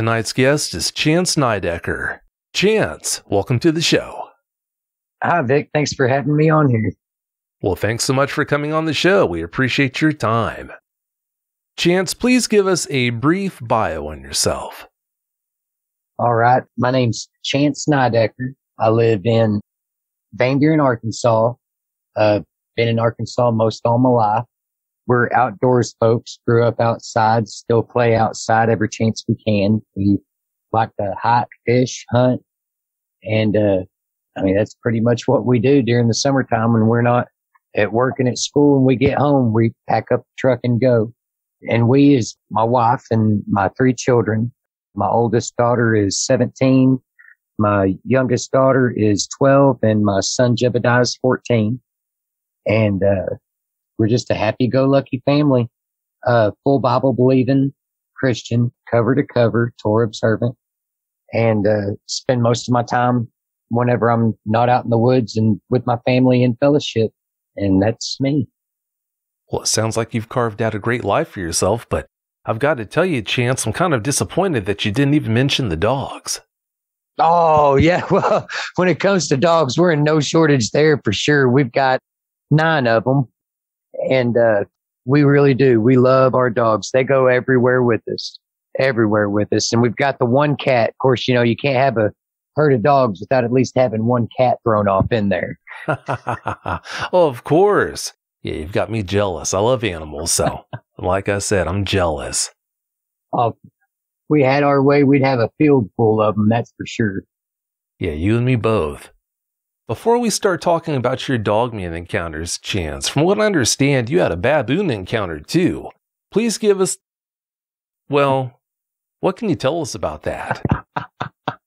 Tonight's guest is Chance Neidecker. Chance, welcome to the show. Hi, Vic. Thanks for having me on here. Well, thanks so much for coming on the show. We appreciate your time. Chance, please give us a brief bio on yourself. All right. My name's Chance Neidecker. I live in Van Buren, Arkansas. Uh, been in Arkansas most all my life. We're outdoors folks, grew up outside, still play outside every chance we can. We like to hike, fish, hunt. And, uh, I mean, that's pretty much what we do during the summertime when we're not at work and at school and we get home, we pack up the truck and go. And we is my wife and my three children. My oldest daughter is 17. My youngest daughter is 12 and my son Jebediah is 14. And, uh, we're just a happy go lucky family, uh, full Bible believing Christian, cover to cover, Torah observant, and, uh, spend most of my time whenever I'm not out in the woods and with my family in fellowship. And that's me. Well, it sounds like you've carved out a great life for yourself, but I've got to tell you, Chance, I'm kind of disappointed that you didn't even mention the dogs. Oh, yeah. Well, when it comes to dogs, we're in no shortage there for sure. We've got nine of them and, uh, we really do. We love our dogs. They go everywhere with us, everywhere with us. And we've got the one cat. Of course, you know, you can't have a herd of dogs without at least having one cat thrown off in there. oh, of course. Yeah, you've got me jealous. I love animals. So, like I said, I'm jealous. Oh, we had our way, we'd have a field full of them. That's for sure. Yeah, you and me both. Before we start talking about your dogman encounters, Chance, from what I understand, you had a baboon encounter too. Please give us, well, what can you tell us about that?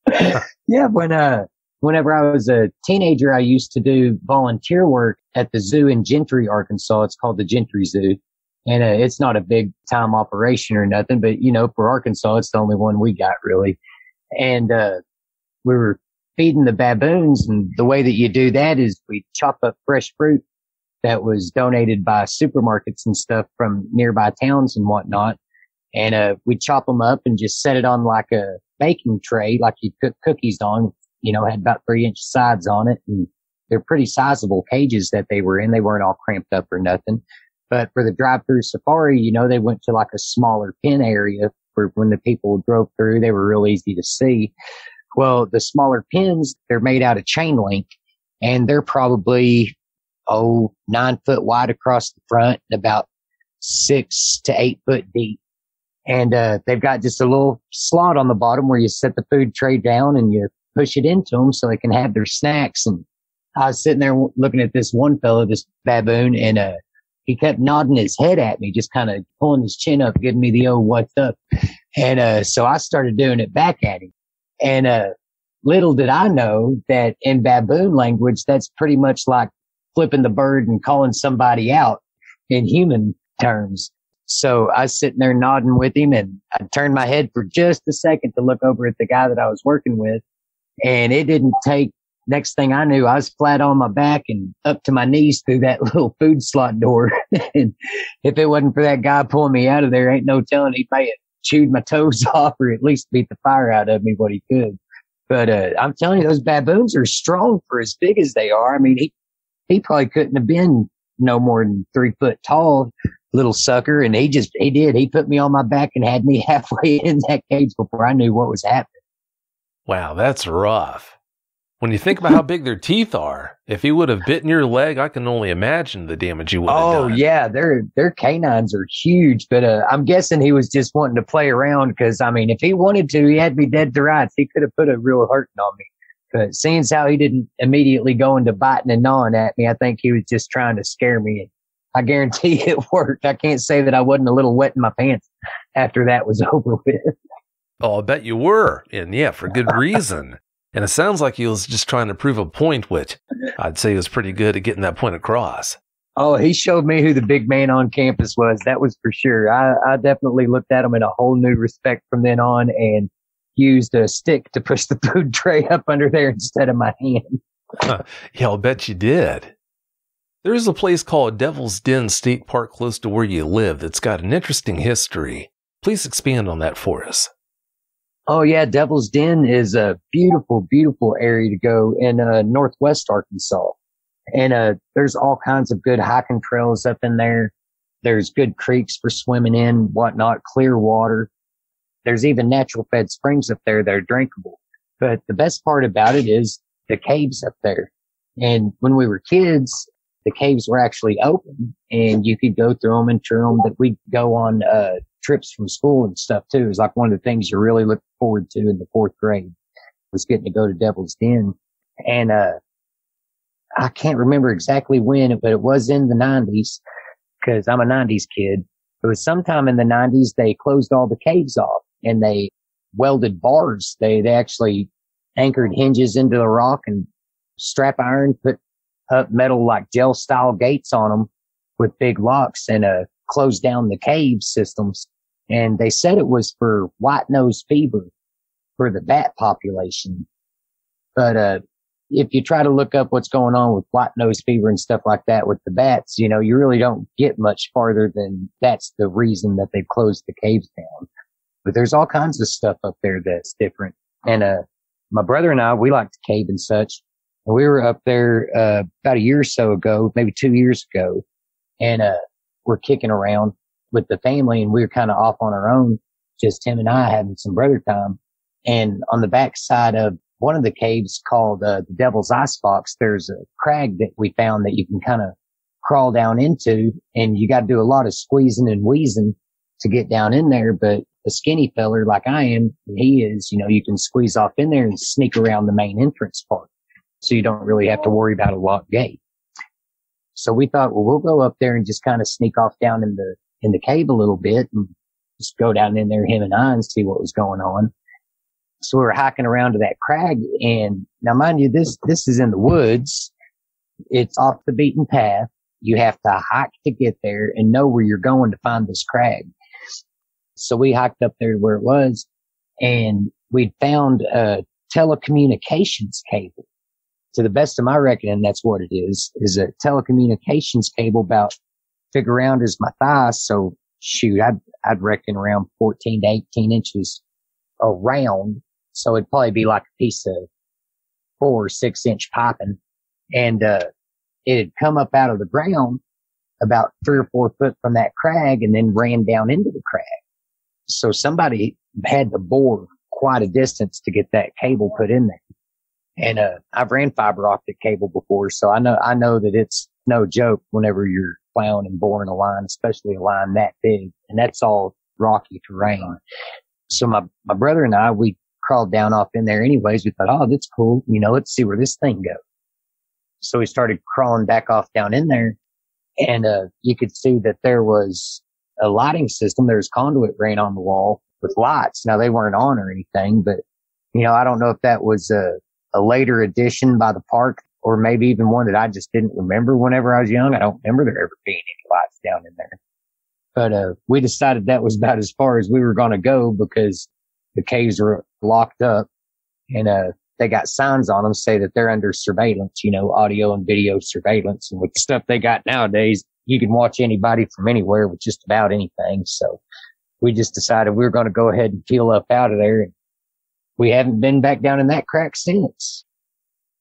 yeah, when uh, whenever I was a teenager, I used to do volunteer work at the zoo in Gentry, Arkansas. It's called the Gentry Zoo. And uh, it's not a big time operation or nothing, but you know, for Arkansas, it's the only one we got really. And, uh, we were feeding the baboons. And the way that you do that is we chop up fresh fruit that was donated by supermarkets and stuff from nearby towns and whatnot. And, uh, we chop them up and just set it on like a baking tray, like you cook cookies on, you know, had about three inch sides on it. And they're pretty sizable cages that they were in. They weren't all cramped up or nothing. But for the drive through safari, you know, they went to like a smaller pen area for when the people drove through, they were real easy to see. Well, the smaller pins, they're made out of chain link and they're probably, oh, nine foot wide across the front and about six to eight foot deep. And, uh, they've got just a little slot on the bottom where you set the food tray down and you push it into them so they can have their snacks. And I was sitting there looking at this one fellow, this baboon, and, uh, he kept nodding his head at me, just kind of pulling his chin up, giving me the old what's up. And, uh, so I started doing it back at him. And, uh, little did I know that in baboon language, that's pretty much like flipping the bird and calling somebody out in human terms. So I was sitting there nodding with him and I turned my head for just a second to look over at the guy that I was working with. And it didn't take next thing I knew, I was flat on my back and up to my knees through that little food slot door. and if it wasn't for that guy pulling me out of there, ain't no telling he may have chewed my toes off or at least beat the fire out of me what he could. But, uh, I'm telling you, those baboons are strong for as big as they are. I mean, he, he probably couldn't have been no more than three foot tall, little sucker. And he just, he did. He put me on my back and had me halfway in that cage before I knew what was happening. Wow, that's rough. When you think about how big their teeth are, if he would have bitten your leg, I can only imagine the damage you would have done. oh, done. yeah, their their canines are huge, but uh, I'm guessing he was just wanting to play around because I mean, if he wanted to, he had me dead to rights. He could have put a real hurting on me. But seeing as how he didn't immediately go into biting and gnawing at me, I think he was just trying to scare me. And I guarantee it worked. I can't say that I wasn't a little wet in my pants after that was over with. Oh, I bet you were. And yeah, for good reason. And it sounds like he was just trying to prove a point, which I'd say he was pretty good at getting that point across. Oh, he showed me who the big man on campus was. That was for sure. I, I definitely looked at him in a whole new respect from then on and used a stick to push the food tray up under there instead of my hand. Huh. Yeah, I'll bet you did. There's a place called Devil's Den State Park close to where you live that's got an interesting history. Please expand on that for us. Oh yeah, Devil's Den is a beautiful, beautiful area to go in uh, northwest Arkansas, and uh, there's all kinds of good hiking trails up in there. There's good creeks for swimming in, whatnot, clear water. There's even natural fed springs up there that are drinkable. But the best part about it is the caves up there. And when we were kids, the caves were actually open and you could go through them and tour them. But we'd go on, uh, trips from school and stuff too. Was like one of the things you really looked forward to in the fourth grade was getting to go to Devil's Den. And, uh, I can't remember exactly when, but it was in the nineties because I'm a nineties kid. It was sometime in the nineties. They closed all the caves off and they welded bars. They, they actually anchored hinges into the rock and strap iron, put up metal like gel style gates on them with big locks and, uh, closed down the cave systems. And they said it was for white nose fever for the bat population. But, uh, if you try to look up what's going on with white nose fever and stuff like that with the bats, you know, you really don't get much farther than that's the reason that they've closed the caves down. But there's all kinds of stuff up there that's different. And, uh, my brother and I, we like to cave and such. We were up there, uh, about a year or so ago, maybe two years ago. And, uh, we're kicking around with the family and we were kind of off on our own, just him and I having some brother time. And on the back side of one of the caves called, uh, the Devil's Icebox, there's a crag that we found that you can kind of crawl down into and you got to do a lot of squeezing and wheezing to get down in there. But a skinny feller like I am, he is, you know, you can squeeze off in there and sneak around the main entrance part. So you don't really have to worry about a locked gate. So we thought, well, we'll go up there and just kind of sneak off down in the, in the cave a little bit and just go down in there, him and I, and see what was going on. So we were hiking around to that crag. And now mind you, this, this is in the woods. It's off the beaten path. You have to hike to get there and know where you're going to find this crag. So we hiked up there where it was and we'd found a telecommunications cable. To the best of my reckoning, that's what it is, is a telecommunications cable about figure around as my thigh. So shoot, I'd, I'd reckon around 14 to 18 inches around. So it'd probably be like a piece of four or six inch piping and, uh, it had come up out of the ground about three or four foot from that crag and then ran down into the crag. So somebody had to bore quite a distance to get that cable put in there. And, uh, I've ran fiber optic cable before. So I know, I know that it's no joke whenever you're plowing and boring a line, especially a line that big. And that's all rocky terrain. So my, my brother and I, we crawled down off in there anyways. We thought, oh, that's cool. You know, let's see where this thing goes. So we started crawling back off down in there and, uh, you could see that there was a lighting system. There was conduit ran on the wall with lights. Now they weren't on or anything, but you know, I don't know if that was a, a later addition by the park or maybe even one that I just didn't remember whenever I was young. I don't remember there ever being any lights down in there. But, uh, we decided that was about as far as we were going to go because the caves were locked up and, uh, they got signs on them say that they're under surveillance, you know, audio and video surveillance. And with the stuff they got nowadays, you can watch anybody from anywhere with just about anything. So we just decided we were going to go ahead and peel up out of there. And we haven't been back down in that crack since.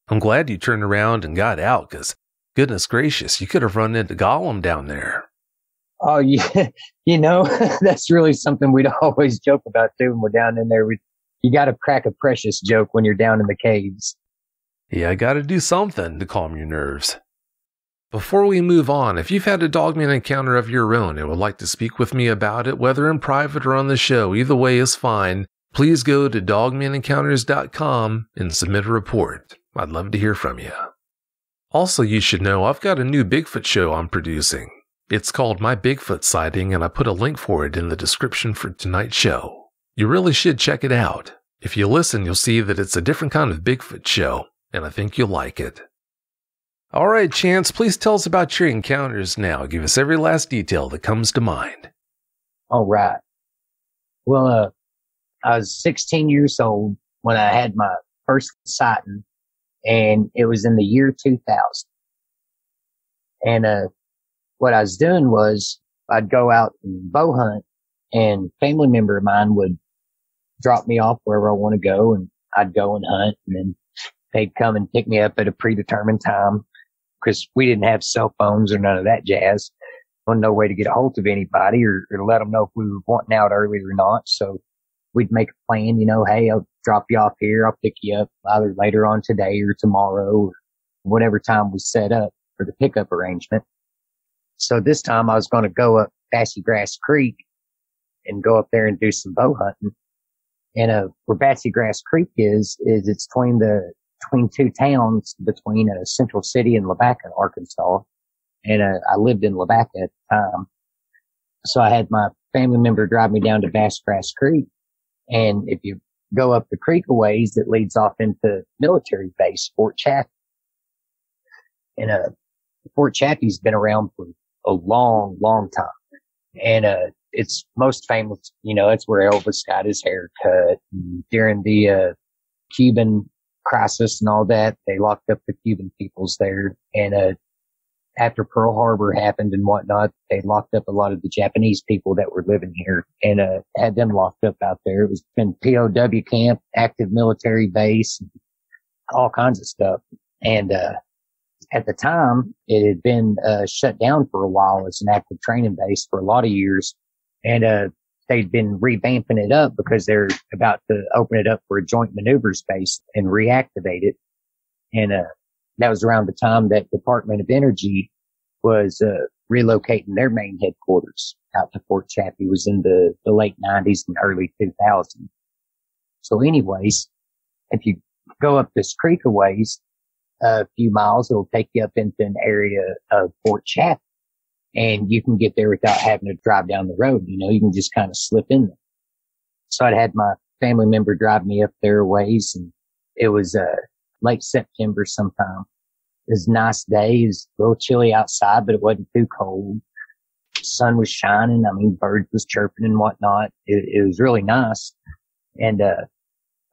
I'm glad you turned around and got out because goodness gracious, you could have run into Gollum down there. Oh, yeah. You know, that's really something we'd always joke about too when we're down in there. We, you got to crack a precious joke when you're down in the caves. Yeah, I got to do something to calm your nerves. Before we move on, if you've had a dogman encounter of your own and would like to speak with me about it, whether in private or on the show, either way is fine, please go to dogmanencounters.com and submit a report. I'd love to hear from you. Also, you should know I've got a new Bigfoot show I'm producing. It's called My Bigfoot Sighting, and I put a link for it in the description for tonight's show. You really should check it out. If you listen, you'll see that it's a different kind of Bigfoot show, and I think you'll like it. All right, Chance, please tell us about your encounters now. Give us every last detail that comes to mind. All right. Well, uh, I was 16 years old when I had my first sighting, and it was in the year 2000. And uh, what I was doing was I'd go out and bow hunt, and family member of mine would drop me off wherever I want to go and I'd go and hunt and then they'd come and pick me up at a predetermined time because we didn't have cell phones or none of that jazz. No way to get a hold of anybody or, or let them know if we were wanting out early or not. So we'd make a plan, you know, hey, I'll drop you off here. I'll pick you up either later on today or tomorrow or whatever time we set up for the pickup arrangement. So this time I was going to go up Bassy Grass Creek and go up there and do some bow hunting. And, uh, where Bassy Grass Creek is, is it's between the, between two towns between uh, Central City and Lavaca, Arkansas. And, uh, I lived in Lavaca at the time. So I had my family member drive me down to Bass Grass Creek. And if you go up the creek a ways, it leads off into military base, Fort Chaffee. And, uh, Fort Chaffee's been around for a long, long time. And, uh, it's most famous, you know, it's where Elvis got his hair cut during the, uh, Cuban crisis and all that. They locked up the Cuban peoples there. And, uh, after Pearl Harbor happened and whatnot, they locked up a lot of the Japanese people that were living here and, uh, had them locked up out there. It was been POW camp, active military base, all kinds of stuff. And, uh, at the time, it had been uh, shut down for a while as an active training base for a lot of years. And uh, they'd been revamping it up because they're about to open it up for a joint maneuvers base and reactivate it. And uh, that was around the time that Department of Energy was uh, relocating their main headquarters out to Fort Chaffee. was in the, the late 90s and early 2000s. So anyways, if you go up this creek a ways, a few miles. It'll take you up into an area of Fort Chaffee and you can get there without having to drive down the road. You know, you can just kind of slip in there. So I'd had my family member drive me up there a ways and it was, uh, late September sometime. It was a nice day. It was a little chilly outside, but it wasn't too cold. Sun was shining. I mean, birds was chirping and whatnot. It, it was really nice and, uh,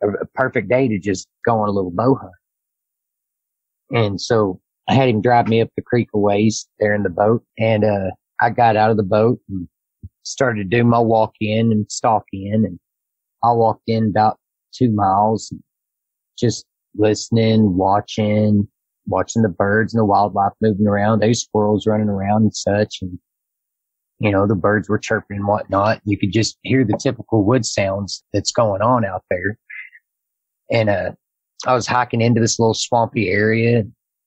a, a perfect day to just go on a little bow hunt. And so I had him drive me up the creek a ways there in the boat. And, uh, I got out of the boat and started to do my walk in and stalk in. And I walked in about two miles, and just listening, watching, watching the birds and the wildlife moving around. Those squirrels running around and such. And, you know, the birds were chirping and whatnot. You could just hear the typical wood sounds that's going on out there. And, uh, I was hiking into this little swampy area.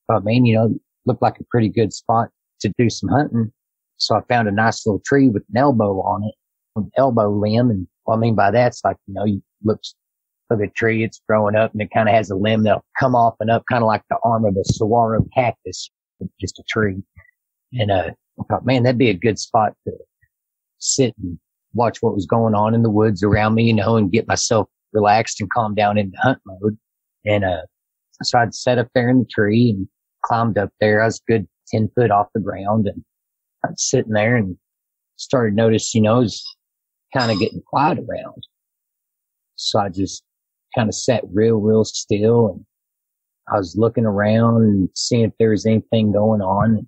I mean, you know, looked like a pretty good spot to do some hunting. So I found a nice little tree with an elbow on it, an elbow limb. And what I mean by that's like, you know, you look for the tree, it's growing up and it kind of has a limb that'll come off and up, kind of like the arm of a saguaro cactus, just a tree. And, uh, I thought, man, that'd be a good spot to sit and watch what was going on in the woods around me, you know, and get myself relaxed and calm down into hunt mode. And, uh, so I'd set up there in the tree and climbed up there. I was good 10 foot off the ground and I'm sitting there and started notice, you know, it was kind of getting quiet around. So I just kind of sat real, real still and I was looking around and seeing if there was anything going on.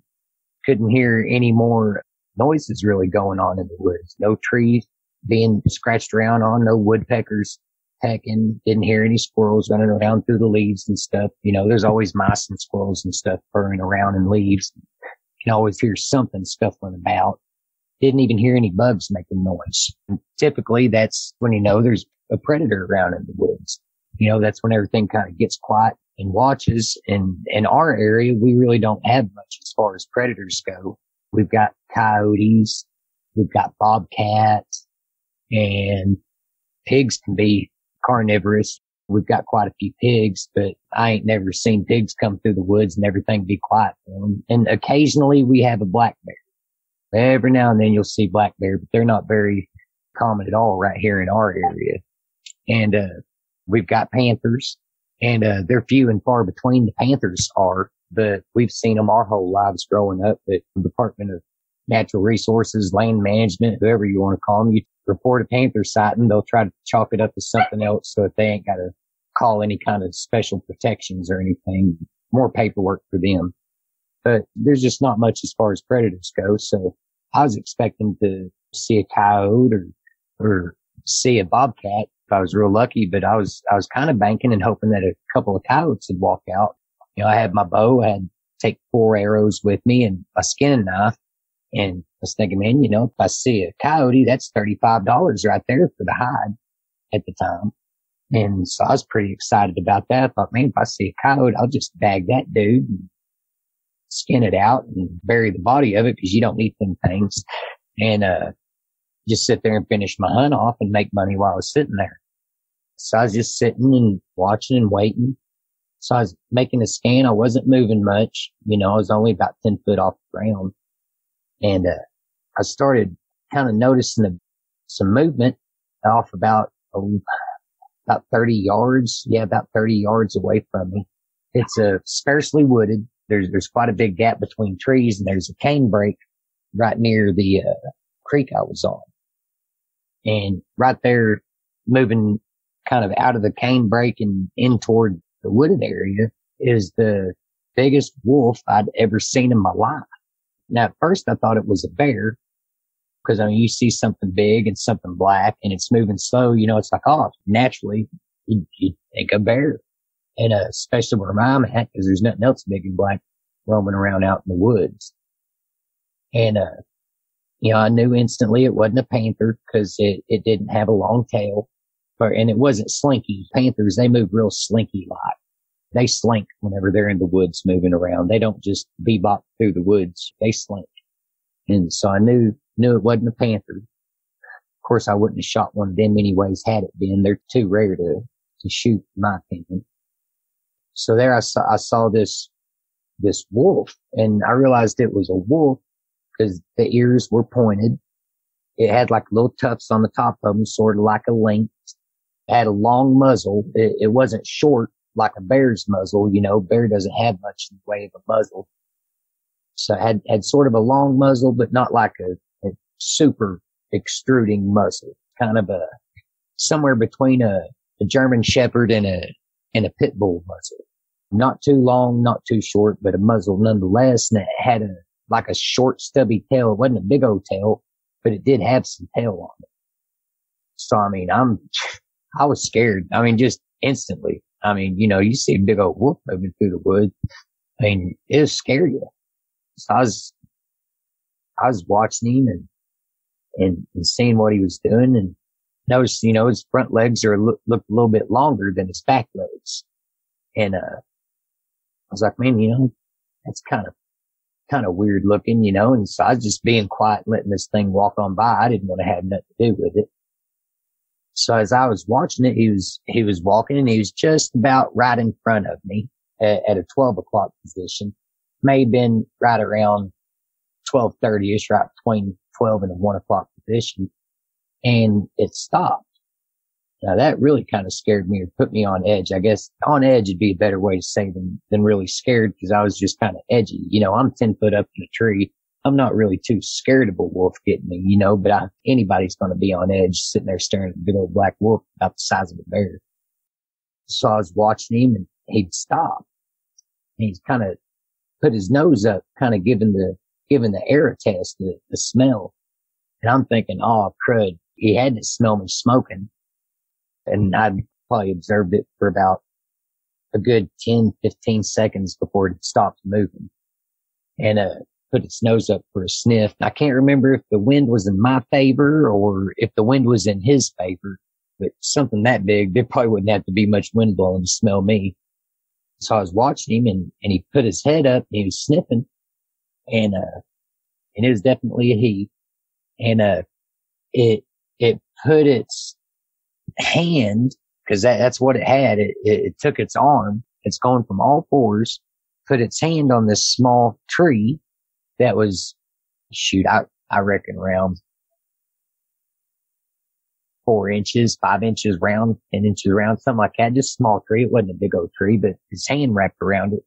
Couldn't hear any more noises really going on in the woods. No trees being scratched around on, no woodpeckers pecking. Didn't hear any squirrels running around through the leaves and stuff. You know, there's always mice and squirrels and stuff burrowing around in leaves. You can always hear something scuffling about. Didn't even hear any bugs making noise. And typically that's when you know there's a predator around in the woods. You know, that's when everything kind of gets quiet and watches. And in our area, we really don't have much as far as predators go. We've got coyotes. We've got bobcats and pigs can be carnivorous. We've got quite a few pigs, but I ain't never seen pigs come through the woods and everything be quiet. And occasionally we have a black bear. Every now and then you'll see black bear, but they're not very common at all right here in our area. And, uh, we've got panthers and, uh, they're few and far between the panthers are, but we've seen them our whole lives growing up at the Department of Natural Resources, Land Management, whoever you want to call them. You report a panther sighting, they'll try to chalk it up to something else so if they ain't got to call any kind of special protections or anything. More paperwork for them. But there's just not much as far as predators go. So I was expecting to see a coyote or, or see a bobcat I was real lucky, but I was, I was kind of banking and hoping that a couple of coyotes would walk out. You know, I had my bow, I had take four arrows with me and a skinning knife. And I was thinking, man, you know, if I see a coyote, that's $35 right there for the hide at the time. And so I was pretty excited about that. I thought, man, if I see a coyote, I'll just bag that dude and skin it out and bury the body of it because you don't eat them things. And, uh, just sit there and finish my hunt off and make money while I was sitting there. So I was just sitting and watching and waiting. So I was making a scan. I wasn't moving much. You know, I was only about 10 foot off the ground. And, uh, I started kind of noticing a, some movement off about, oh, about 30 yards. Yeah, about 30 yards away from me. It's a uh, sparsely wooded. There's, there's quite a big gap between trees and there's a canebrake right near the, uh, creek I was on. And right there, moving kind of out of the canebrake and in toward the wooded area is the biggest wolf I'd ever seen in my life. Now, at first I thought it was a bear because I mean, you see something big and something black and it's moving slow, you know, it's like, oh, naturally you, you think a bear. And uh, especially where I'm at because there's nothing else big and black roaming around out in the woods. And, uh, you know, I knew instantly it wasn't a panther because it, it didn't have a long tail, but, and it wasn't slinky. Panthers, they move real slinky like. They slink whenever they're in the woods moving around. They don't just bebop through the woods. They slink. And so I knew, knew it wasn't a panther. Of course, I wouldn't have shot one of them anyways had it been. They're too rare to, to shoot, in my opinion. So there I saw, I saw this, this wolf and I realized it was a wolf because the ears were pointed. It had like little tufts on the top of them, sort of like a lynx. It had a long muzzle. It, it wasn't short like a bear's muzzle. You know, bear doesn't have much in the way of a muzzle. So it had, had sort of a long muzzle, but not like a, a super extruding muzzle. Kind of a, somewhere between a, a German Shepherd and a, and a pit bull muzzle. Not too long, not too short, but a muzzle nonetheless. And it had a, like a short stubby tail. It wasn't a big old tail, but it did have some tail on it. So, I mean, I'm, I was scared. I mean, just instantly. I mean, you know, you see a big old wolf moving through the woods. I mean, it'll scare you. So I was, I was watching him and, and, and seeing what he was doing and noticed, you know, his front legs are look, look a little bit longer than his back legs. And, uh, I was like, man, you know, that's kind of kind of weird looking, you know, and so I was just being quiet, letting this thing walk on by. I didn't want to have nothing to do with it. So as I was watching it, he was, he was walking and he was just about right in front of me at, at a 12 o'clock position. May have been right around 1230 ish, right between 12 and a one o'clock position. And it stopped. Now that really kind of scared me or put me on edge. I guess on edge would be a better way to say than, than really scared because I was just kind of edgy. You know, I'm 10 foot up in a tree. I'm not really too scared of a wolf getting me, you know, but I, anybody's going to be on edge sitting there staring at a big old black wolf about the size of a bear. So I was watching him and he'd stop. He's kind of put his nose up, kind of giving the, giving the air test, the, the smell. And I'm thinking, oh, crud. He had to smell me smoking and I probably observed it for about a good 10, 15 seconds before it stopped moving and, uh, put its nose up for a sniff. I can't remember if the wind was in my favor or if the wind was in his favor, but something that big, there probably wouldn't have to be much wind blowing to smell me. So I was watching him and, and he put his head up and he was sniffing and, uh, and it was definitely a he. And, uh, it, it put its hand, because that, that's what it had. It, it, it took its arm. It's gone from all fours, put its hand on this small tree that was, shoot, I, I reckon around four inches, five inches round, 10 inches round, something like that. Just small tree. It wasn't a big old tree, but his hand wrapped around it.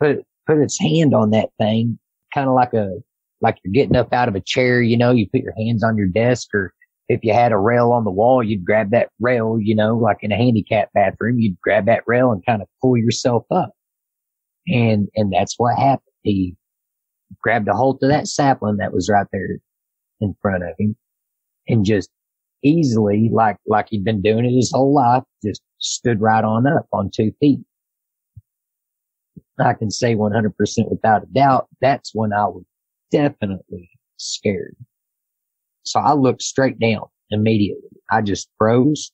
Put, put its hand on that thing, kind of like a, like you're getting up out of a chair, you know, you put your hands on your desk or if you had a rail on the wall, you'd grab that rail, you know, like in a handicap bathroom, you'd grab that rail and kind of pull yourself up. And, and that's what happened. He grabbed a hold of that sapling that was right there in front of him and just easily, like, like he'd been doing it his whole life, just stood right on up on two feet. I can say 100% without a doubt, that's when I was definitely scared. So I looked straight down immediately. I just froze.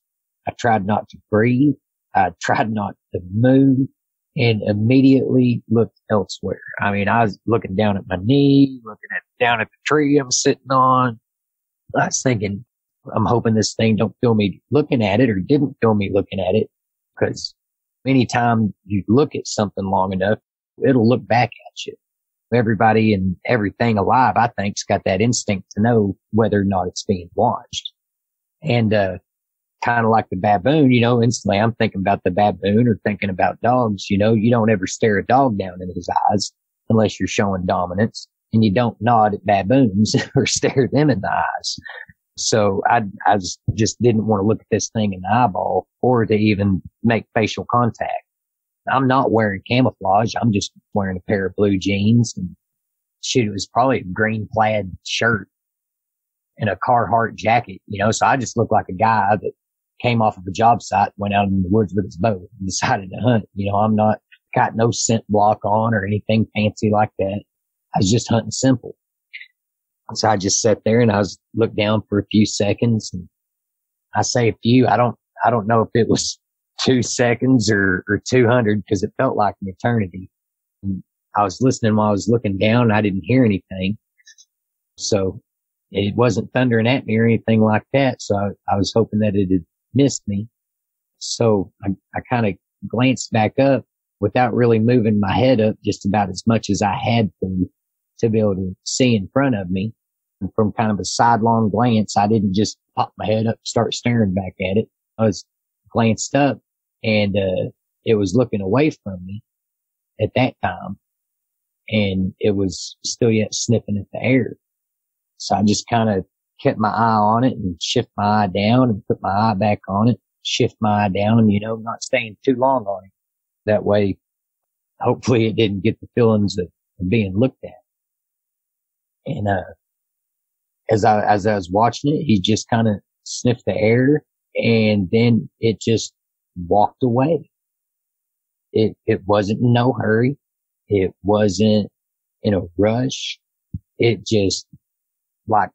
I tried not to breathe. I tried not to move and immediately looked elsewhere. I mean, I was looking down at my knee, looking at down at the tree I'm sitting on. I was thinking, I'm hoping this thing don't feel me looking at it or didn't feel me looking at it because anytime you look at something long enough, it'll look back at you. Everybody and everything alive, I think's got that instinct to know whether or not it's being watched. And, uh, kind of like the baboon, you know, instantly I'm thinking about the baboon or thinking about dogs. You know, you don't ever stare a dog down in his eyes unless you're showing dominance and you don't nod at baboons or stare them in the eyes. So I, I just, just didn't want to look at this thing in the eyeball or to even make facial contact. I'm not wearing camouflage. I'm just wearing a pair of blue jeans and shoot, it was probably a green plaid shirt and a Carhartt jacket, you know, so I just looked like a guy that came off of a job site, went out in the woods with his bow and decided to hunt. You know, I'm not got no scent block on or anything fancy like that. I was just hunting simple. So I just sat there and I was looked down for a few seconds. And I say a few. I don't, I don't know if it was two seconds or, or 200 because it felt like an eternity. And I was listening while I was looking down. I didn't hear anything. So it wasn't thundering at me or anything like that. So I, I was hoping that it had missed me. So I, I kind of glanced back up without really moving my head up just about as much as I had to to be able to see in front of me. And from kind of a sidelong glance, I didn't just pop my head up, start staring back at it. I was glanced up and, uh, it was looking away from me at that time and it was still yet sniffing at the air. So I just kind of kept my eye on it and shift my eye down and put my eye back on it, shift my eye down, you know, not staying too long on it. That way, hopefully it didn't get the feelings of, being looked at. And, uh, as I, as I was watching it, he just kind of sniffed the air and then it just walked away. It, it wasn't no hurry. It wasn't in a rush. It just like,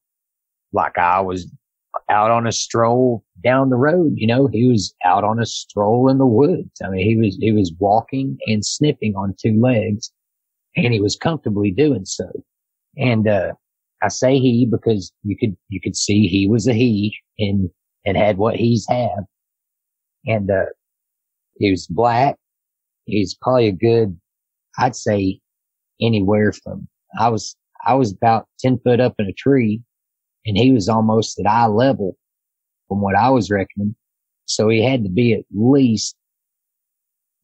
like I was out on a stroll down the road. You know, he was out on a stroll in the woods. I mean, he was, he was walking and sniffing on two legs and he was comfortably doing so. And, uh, I say he because you could, you could see he was a he and, and had what he's have. And, uh, he was black. He's probably a good, I'd say anywhere from, I was, I was about 10 foot up in a tree and he was almost at eye level from what I was reckoning. So he had to be at least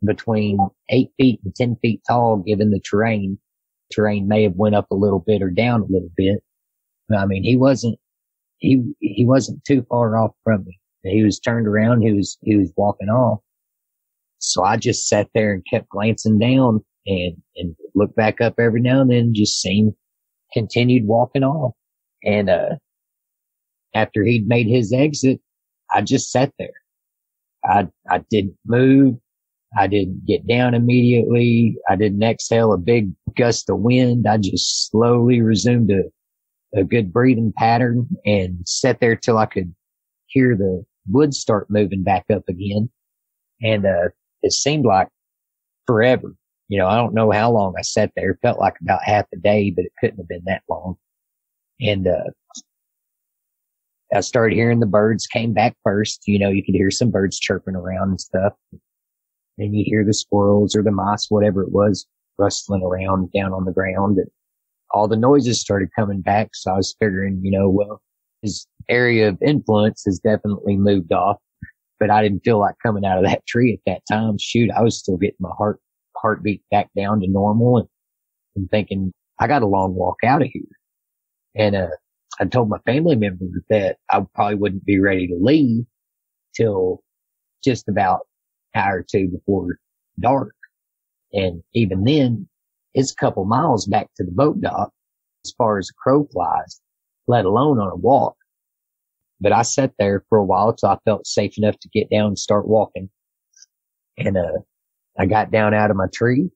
between eight feet and 10 feet tall, given the terrain terrain may have went up a little bit or down a little bit. I mean, he wasn't, he, he wasn't too far off from me. He was turned around. He was, he was walking off. So I just sat there and kept glancing down and, and looked back up every now and then, just seen, continued walking off. And, uh, after he'd made his exit, I just sat there. I, I didn't move. I didn't get down immediately. I didn't exhale a big gust of wind. I just slowly resumed a, a good breathing pattern and sat there till I could hear the wood start moving back up again. And, uh, it seemed like forever. You know, I don't know how long I sat there. It felt like about half a day, but it couldn't have been that long. And, uh, I started hearing the birds came back first. You know, you could hear some birds chirping around and stuff. And you hear the squirrels or the mice, whatever it was, rustling around down on the ground. And all the noises started coming back. So I was figuring, you know, well, his area of influence has definitely moved off, but I didn't feel like coming out of that tree at that time. Shoot, I was still getting my heart, heartbeat back down to normal and, and thinking I got a long walk out of here. And, uh, I told my family members that I probably wouldn't be ready to leave till just about an hour or two before dark. And even then, it's a couple miles back to the boat dock as far as a crow flies, let alone on a walk. but I sat there for a while until I felt safe enough to get down and start walking. And, uh, I got down out of my tree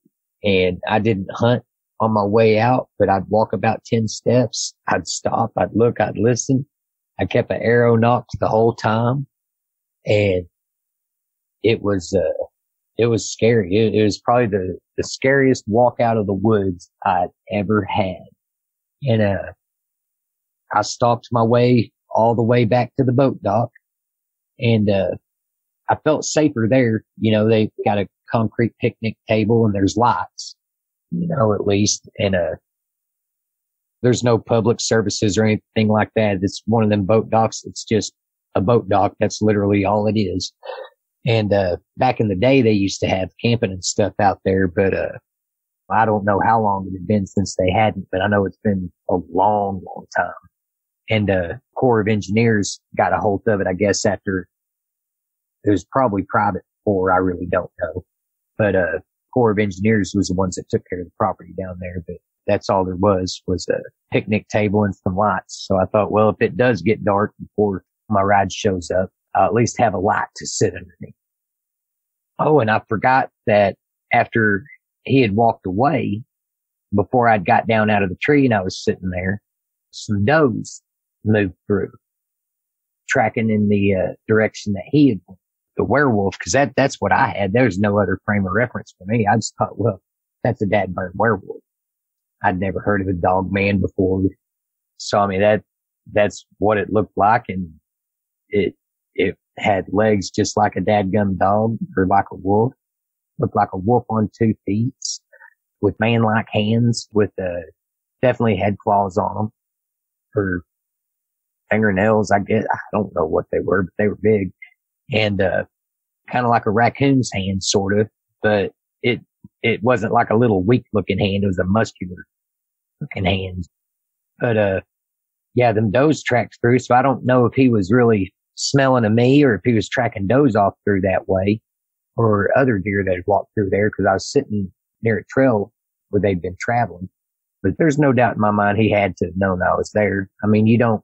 and I didn't hunt on my way out, but I'd walk about 10 steps. I'd stop. I'd look. I'd listen. I kept an arrow nocked the whole time and it was, uh, it was scary. It, it was probably the, the scariest walk out of the woods I'd ever had. And, uh, I stalked my way all the way back to the boat dock and, uh, I felt safer there. You know, they've got a concrete picnic table and there's lights, you know, at least. And, uh, there's no public services or anything like that. It's one of them boat docks. It's just a boat dock. That's literally all it is. And, uh, back in the day, they used to have camping and stuff out there, but, uh, I don't know how long it had been since they hadn't, but I know it's been a long, long time. And, uh, Corps of Engineers got a hold of it, I guess, after it was probably private or I really don't know. But, uh, Corps of Engineers was the ones that took care of the property down there, but that's all there was, was a picnic table and some lights. So I thought, well, if it does get dark before my ride shows up, I'll at least have a light to sit underneath. Oh, and I forgot that after he had walked away, before I'd got down out of the tree and I was sitting there, some does moved through, tracking in the uh, direction that he had the werewolf, because that that's what I had. There's no other frame of reference for me. I just thought, well, that's a dad burn werewolf. I'd never heard of a dog man before. So I mean that that's what it looked like, and it it had legs just like a dadgum dog or like a wolf. Looked like a wolf on two feet with man-like hands with a, definitely had claws on them or fingernails. I guess I don't know what they were, but they were big and uh, kind of like a raccoon's hand, sort of, but it it wasn't like a little weak looking hand; it was a muscular looking hand. But uh, yeah, them does tracked through, so I don't know if he was really smelling of me or if he was tracking does off through that way, or other deer that had walked through there because I was sitting near a trail where they'd been traveling. But there's no doubt in my mind he had to have known I was there. I mean, you don't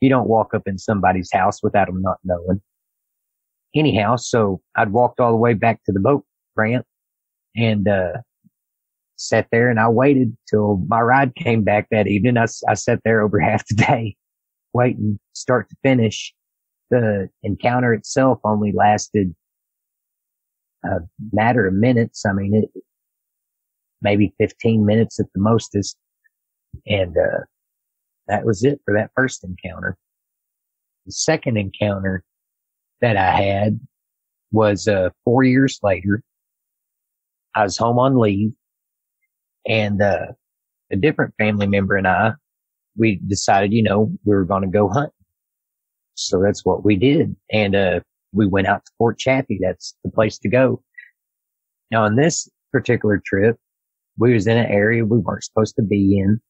you don't walk up in somebody's house without them not knowing anyhow, so I'd walked all the way back to the boat ramp and, uh, sat there and I waited till my ride came back that evening. I, I sat there over half the day waiting start to finish. The encounter itself only lasted a matter of minutes. I mean, it, maybe 15 minutes at the mostest. And, uh, that was it for that first encounter. The second encounter that I had was uh, four years later. I was home on leave and uh, a different family member and I, we decided, you know, we were going to go hunt. So that's what we did. And uh, we went out to Fort Chaffee. That's the place to go. Now on this particular trip, we was in an area we weren't supposed to be in.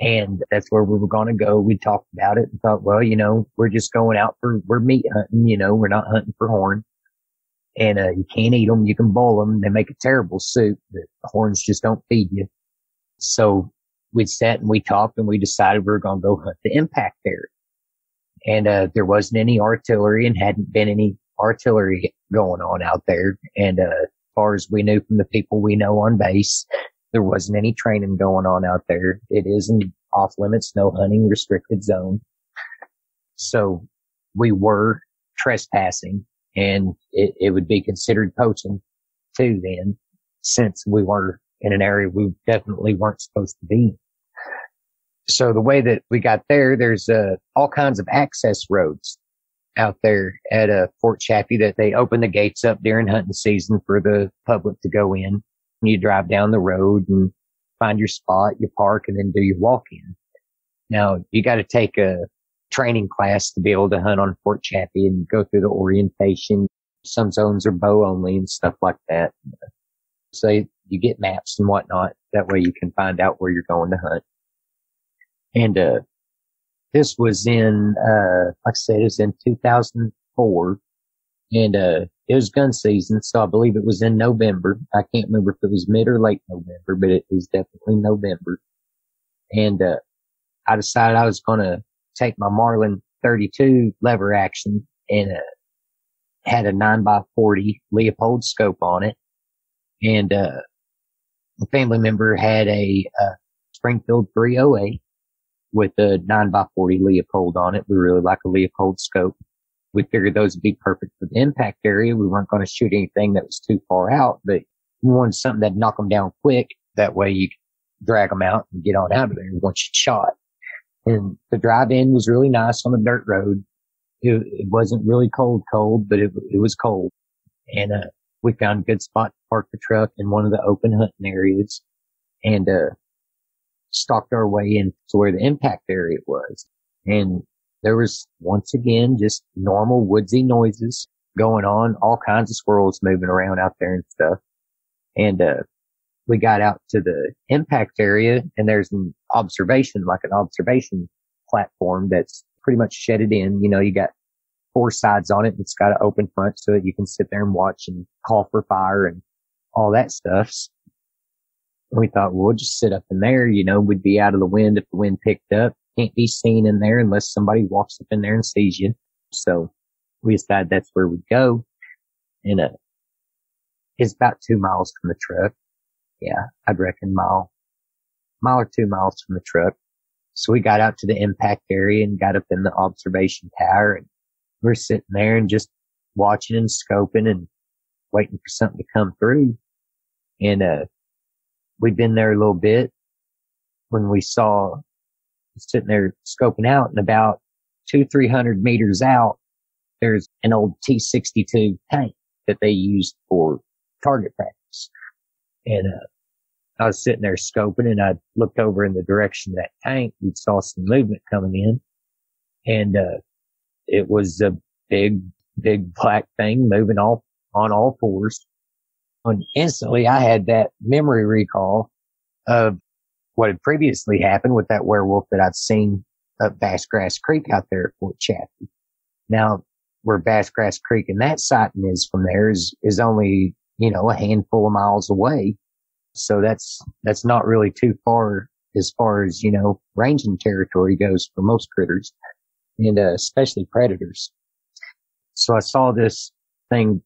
And that's where we were going to go. We talked about it and thought, well, you know, we're just going out for, we're meat hunting, you know, we're not hunting for horn. And, uh, you can't eat them. You can boil them. They make a terrible soup. The horns just don't feed you. So we sat and we talked and we decided we were going to go hunt the impact there. And, uh, there wasn't any artillery and hadn't been any artillery going on out there. And, uh, as far as we knew from the people we know on base, there wasn't any training going on out there. It is an off limits, no hunting restricted zone. So we were trespassing and it, it would be considered poaching too then since we were in an area we definitely weren't supposed to be. So the way that we got there, there's uh, all kinds of access roads out there at uh, Fort Chaffee that they open the gates up during hunting season for the public to go in you drive down the road and find your spot, you park and then do your walk in. Now you got to take a training class to be able to hunt on Fort Chaffee and go through the orientation. Some zones are bow only and stuff like that. So you get maps and whatnot. That way you can find out where you're going to hunt. And, uh, this was in, uh, like I said, it was in 2004 and, uh, it was gun season, so I believe it was in November. I can't remember if it was mid or late November, but it was definitely November. And, uh, I decided I was going to take my Marlin 32 lever action and a, had a 9 by 40 Leupold scope on it. And, uh, a family member had a, a Springfield 308 with a 9 by 40 Leupold on it. We really like a Leupold scope. We figured those would be perfect for the impact area. We weren't going to shoot anything that was too far out, but we wanted something that'd knock them down quick. That way you drag them out and get on out of there once you shot. And the drive in was really nice on the dirt road. It, it wasn't really cold, cold, but it, it was cold. And, uh, we found a good spot to park the truck in one of the open hunting areas and, uh, stalked our way into where the impact area was. And there was once again just normal woodsy noises going on, all kinds of squirrels moving around out there and stuff. And, uh, we got out to the impact area and there's an observation, like an observation platform that's pretty much shedded in. You know, you got four sides on it. and It's got an open front so that you can sit there and watch and call for fire and all that stuff. And we thought, well, we'll just sit up in there. You know, we'd be out of the wind if the wind picked up. Can't be seen in there unless somebody walks up in there and sees you. So we decided that's where we'd go. And, uh, it's about two miles from the truck yeah, I'd reckon mile, mile or two miles from the truck. So we got out to the impact area and got up in the observation tower and we are sitting there and just watching and scoping and waiting for something to come through. And, uh, we'd been there a little bit when we saw sitting there scoping out and about two, three hundred meters out, there's an old T62 tank that they used for target practice. And, uh, I was sitting there scoping and I looked over in the direction of that tank. We saw some movement coming in and, uh, it was a big, big black thing moving off on all fours. And instantly I had that memory recall of what had previously happened with that werewolf that I'd seen up Vache Grasse Creek out there at Fort Chaffee. Now, where Vache Grasse Creek and that sighting is from there is, is only you know, a handful of miles away. So that's, that's not really too far as far as, you know, ranging territory goes for most critters and uh, especially predators. So I saw this thing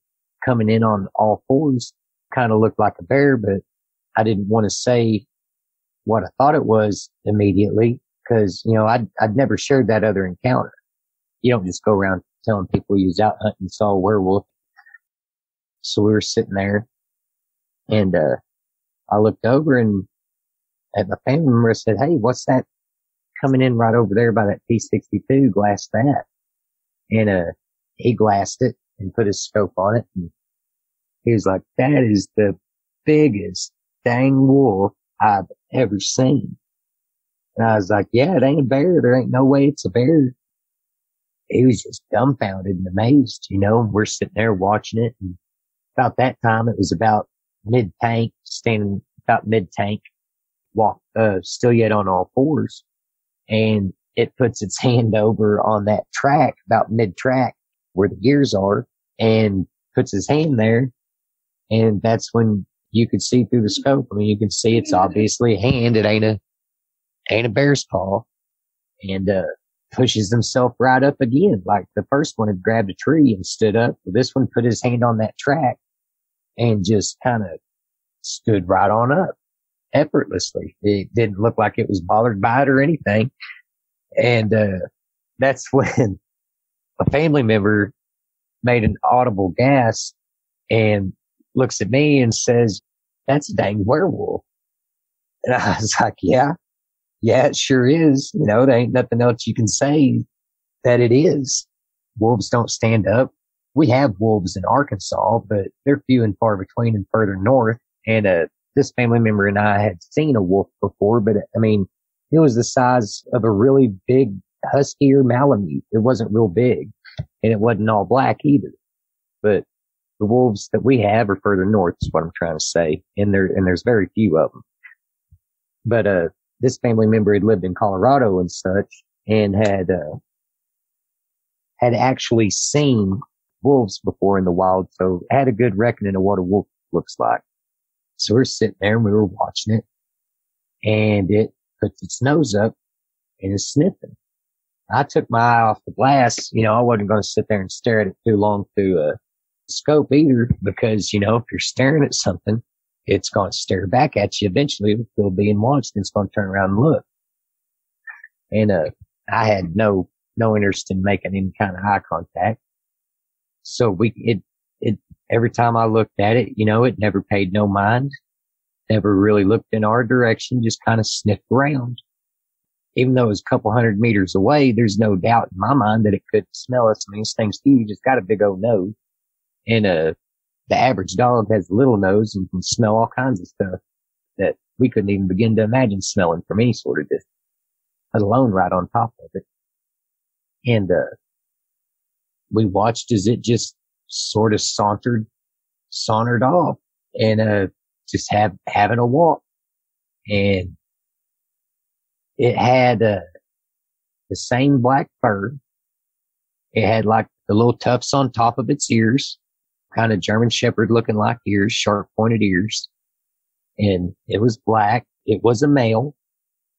coming in on all fours, kind of looked like a bear, but I didn't want to say what I thought it was immediately because, you know, I'd, I'd never shared that other encounter. You don't just go around telling people you was out hunting saw a werewolf so we were sitting there and, uh, I looked over and at my family member I said, Hey, what's that coming in right over there by that T62? glass that? And, uh, he glassed it and put his scope on it. And he was like, that is the biggest dang wolf I've ever seen. And I was like, yeah, it ain't a bear. There ain't no way it's a bear. He was just dumbfounded and amazed, you know, we're sitting there watching it and about that time, it was about mid tank, standing about mid tank, walk, uh, still yet on all fours. And it puts its hand over on that track, about mid track where the gears are and puts his hand there. And that's when you could see through the scope. I mean, you can see it's obviously a hand. It ain't a, ain't a bear's paw and, uh, pushes himself right up again. Like the first one had grabbed a tree and stood up. This one put his hand on that track and just kind of stood right on up effortlessly. It didn't look like it was bothered by it or anything. And, uh, that's when a family member made an audible gasp and looks at me and says, that's a dang werewolf. And I was like, yeah, yeah, it sure is. You know, there ain't nothing else you can say that it is. Wolves don't stand up we have wolves in Arkansas, but they're few and far between and further north. And, uh, this family member and I had seen a wolf before, but I mean, it was the size of a really big husky or malamute. It wasn't real big and it wasn't all black either, but the wolves that we have are further north is what I'm trying to say. And there, and there's very few of them. But, uh, this family member had lived in Colorado and such and had, uh, had actually seen wolves before in the wild, so had a good reckoning of what a wolf looks like. So we're sitting there and we were watching it and it puts its nose up and is sniffing. I took my eye off the glass. You know, I wasn't going to sit there and stare at it too long through a scope either because, you know, if you're staring at something, it's going to stare back at you eventually. It'll be being watched and it's going to turn around and look. And, uh, I had no, no interest in making any kind of eye contact. So we, it, it, every time I looked at it, you know, it never paid no mind, never really looked in our direction, just kind of sniffed around. Even though it was a couple hundred meters away, there's no doubt in my mind that it could smell us. I mean, this thing's huge. It's got a big old nose and, uh, the average dog has a little nose and can smell all kinds of stuff that we couldn't even begin to imagine smelling from any sort of distance, let alone right on top of it. And, uh, we watched as it just sort of sauntered, sauntered off and, uh, just have, having a walk. And it had, uh, the same black fur. It had like the little tufts on top of its ears kind of German Shepherd looking like ears, sharp pointed ears. And it was black. It was a male.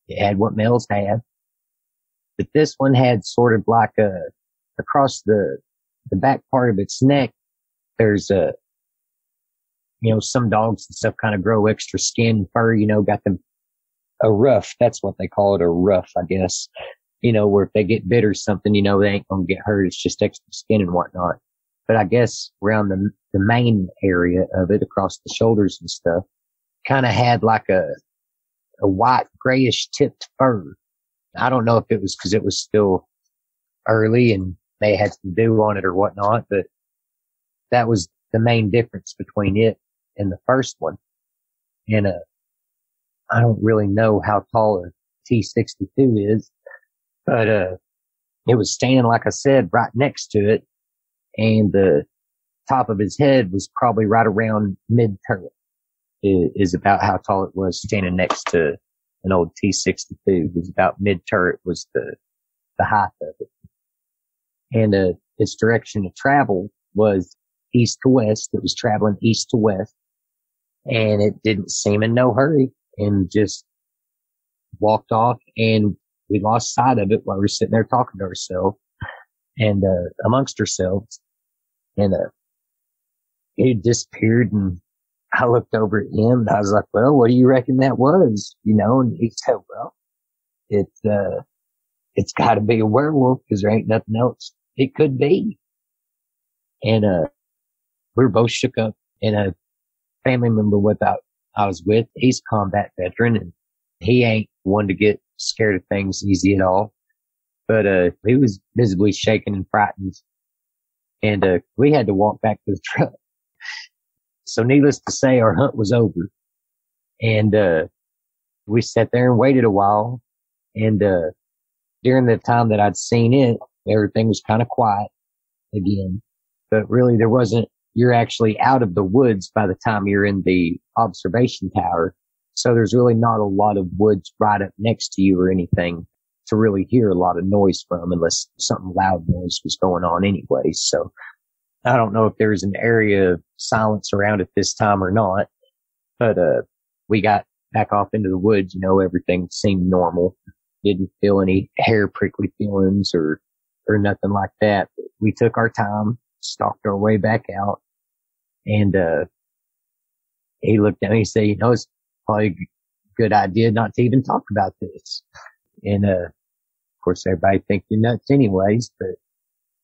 It had what males have. But this one had sort of like a, across the, the back part of its neck, there's a, you know, some dogs and stuff kind of grow extra skin fur, you know, got them a ruff. That's what they call it, a ruff, I guess. You know, where if they get bit or something, you know, they ain't gonna get hurt. It's just extra skin and whatnot but I guess around the, the main area of it across the shoulders and stuff kind of had like a, a white grayish tipped fur. I don't know if it was because it was still early and they had some dew on it or whatnot, but that was the main difference between it and the first one. And, uh, I don't really know how tall a T62 is, but, uh, it was standing, like I said, right next to it and the top of his head was probably right around mid turret is about how tall it was standing next to an old T62. It was about mid turret was the, the height of it. And, uh, its direction of travel was east to west. It was traveling east to west and it didn't seem in no hurry and just walked off and we lost sight of it while we were sitting there talking to ourselves and, uh, amongst ourselves and uh, he disappeared and I looked over at him and I was like, well, what do you reckon that was? You know, and he said, well, it's, uh, it's gotta be a werewolf because there ain't nothing else it could be. And, uh, we were both shook up and a family member without I was with, he's a combat veteran and he ain't one to get scared of things easy at all. But, uh, he was visibly shaken and frightened and uh, we had to walk back to the truck. So needless to say, our hunt was over and, uh, we sat there and waited a while. And, uh, during the time that I'd seen it, everything was kind of quiet again, but really there wasn't, you're actually out of the woods by the time you're in the observation tower. So there's really not a lot of woods right up next to you or anything to really hear a lot of noise from unless something loud noise was going on anyway. So I don't know if there's an area of silence around at this time or not, but, uh, we got back off into the woods, you know, everything seemed normal. Didn't feel any hair prickly feelings or, or nothing like that. We took our time, stalked our way back out and, uh, he looked at me and said, you know, it's probably a good idea not to even talk about this. And, uh, of course, everybody think you're nuts anyways, but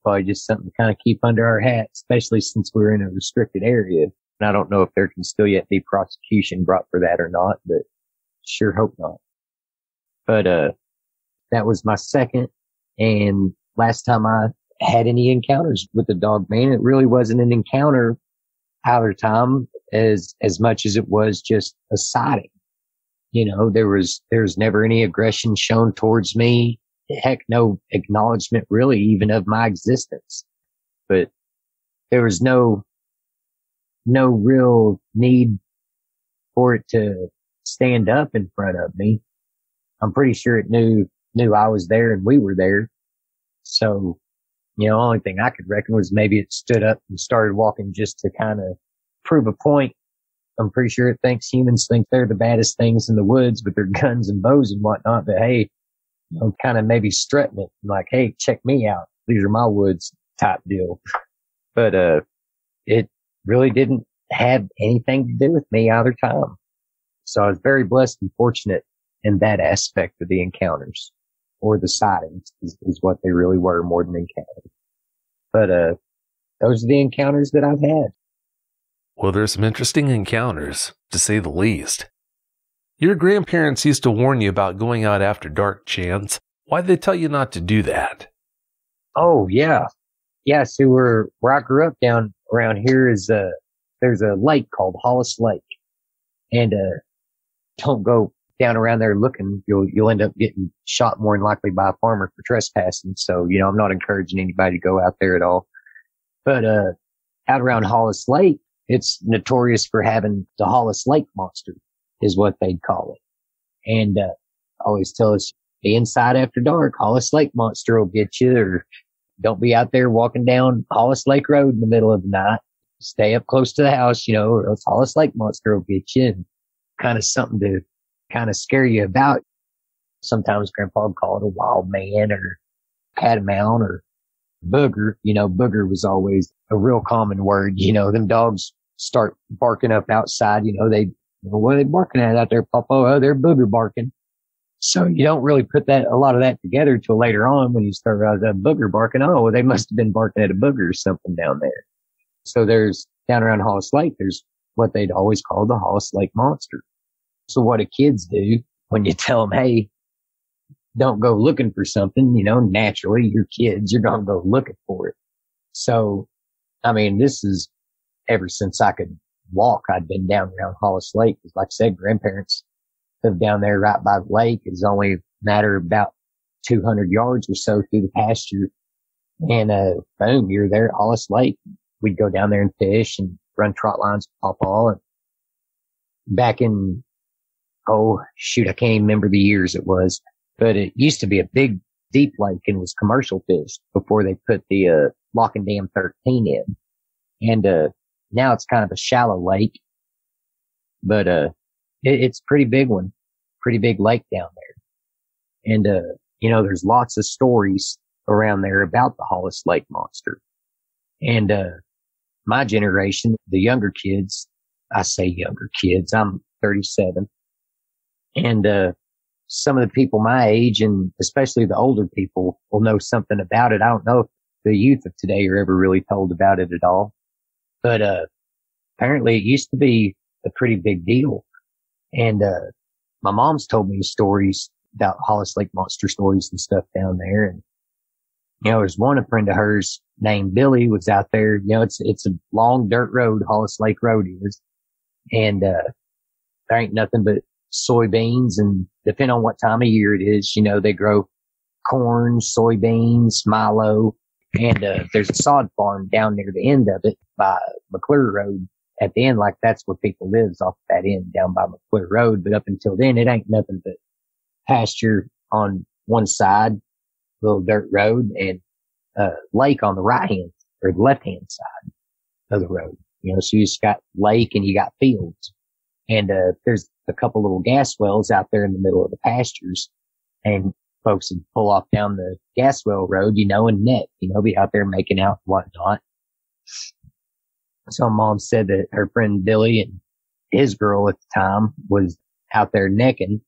probably just something to kind of keep under our hat, especially since we're in a restricted area. And I don't know if there can still yet be prosecution brought for that or not, but sure hope not. But, uh, that was my second and last time I had any encounters with the dog man. It really wasn't an encounter either time as, as much as it was just a sighting. You know, there was, there was never any aggression shown towards me. Heck, no acknowledgement really even of my existence. But there was no, no real need for it to stand up in front of me. I'm pretty sure it knew, knew I was there and we were there. So, you know, only thing I could reckon was maybe it stood up and started walking just to kind of prove a point I'm pretty sure it thinks humans think they're the baddest things in the woods with their guns and bows and whatnot. But hey, know, kind of maybe strutting it like, Hey, check me out. These are my woods type deal. But, uh, it really didn't have anything to do with me either time. So I was very blessed and fortunate in that aspect of the encounters or the sightings is, is what they really were more than encounters. But, uh, those are the encounters that I've had. Well, there's some interesting encounters, to say the least. Your grandparents used to warn you about going out after dark, Chance. Why'd they tell you not to do that? Oh, yeah. Yeah, so where, where I grew up down around here is, uh, there's a lake called Hollis Lake. And, uh, don't go down around there looking. You'll, you'll end up getting shot more than likely by a farmer for trespassing. So, you know, I'm not encouraging anybody to go out there at all. But, uh, out around Hollis Lake, it's notorious for having the Hollis Lake monster is what they'd call it. And, uh, always tell us the inside after dark, Hollis Lake monster will get you or don't be out there walking down Hollis Lake Road in the middle of the night. Stay up close to the house, you know, or else Hollis Lake monster will get you and kind of something to kind of scare you about. Sometimes grandpa would call it a wild man or catamount or booger. You know, booger was always a real common word. You know, them dogs start barking up outside. You know, they, what are they barking at out there, Papa? Oh, they're booger barking. So you don't really put that, a lot of that together till later on when you start out that booger barking. Oh, well, they must have been barking at a booger or something down there. So there's down around Hollis Lake, there's what they'd always call the Hollis Lake monster. So what do kids do when you tell them, Hey, don't go looking for something, you know, naturally your kids, you're going to go looking for it. So, I mean, this is ever since I could walk. I'd been down around Hollis Lake. Cause like I said, grandparents live down there right by the lake. It's only a matter of about 200 yards or so through the pasture. And, uh, boom, you're there at Hollis Lake. We'd go down there and fish and run trot lines, pop all. And back in, oh, shoot, I can't even remember the years it was but it used to be a big deep lake and was commercial fish before they put the, uh, lock and dam 13 in. And, uh, now it's kind of a shallow lake, but, uh, it, it's pretty big one, pretty big lake down there. And, uh, you know, there's lots of stories around there about the Hollis Lake monster. And, uh, my generation, the younger kids, I say younger kids, I'm 37 and, uh, some of the people my age and especially the older people will know something about it. I don't know if the youth of today are ever really told about it at all, but, uh, apparently it used to be a pretty big deal. And, uh, my mom's told me stories about Hollis Lake monster stories and stuff down there. And, you know, there's one, a friend of hers named Billy was out there. You know, it's, it's a long dirt road, Hollis Lake Road is. And, uh, there ain't nothing but soybeans and depending on what time of year it is, you know, they grow corn, soybeans, milo, and uh, there's a sod farm down near the end of it by McClure Road. At the end, like that's where people lives off that end down by McClure Road. But up until then, it ain't nothing but pasture on one side, little dirt road, and uh, lake on the right hand or the left hand side of the road. You know, so you just got lake and you got fields. And uh, there's a couple little gas wells out there in the middle of the pastures. And folks would pull off down the gas well road, you know, and net, you know, be out there making out and whatnot. So mom said that her friend Billy and his girl at the time was out there necking